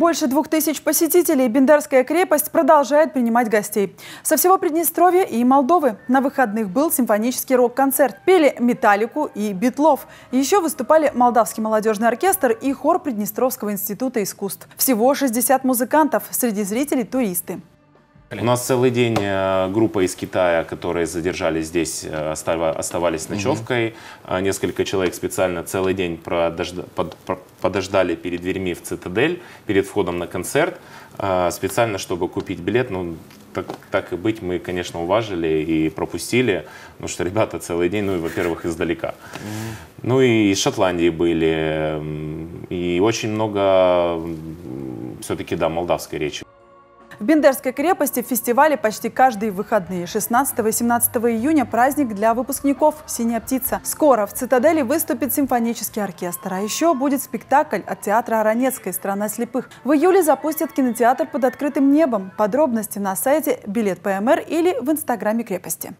Больше двух тысяч посетителей Бендерская крепость продолжает принимать гостей. Со всего Приднестровья и Молдовы. На выходных был симфонический рок-концерт. Пели «Металлику» и «Битлов». Еще выступали Молдавский молодежный оркестр и хор Приднестровского института искусств. Всего 60 музыкантов, среди зрителей – туристы. У нас целый день э, группа из Китая, которые задержались здесь, э, оставались ночевкой. Угу. Несколько человек специально целый день подождали перед дверьми в «Цитадель», перед входом на концерт, специально, чтобы купить билет. Ну, так, так и быть, мы, конечно, уважили и пропустили, потому что ребята целый день, ну и, во-первых, издалека. Mm. Ну и из Шотландии были, и очень много все-таки, да, молдавской речи. В Бендерской крепости в фестивале почти каждые выходные. 16 и 17 июня праздник для выпускников «Синяя птица». Скоро в «Цитадели» выступит симфонический оркестр. А еще будет спектакль от театра Аронецкой «Страна слепых». В июле запустят кинотеатр под открытым небом. Подробности на сайте Билет ПМР или в инстаграме крепости.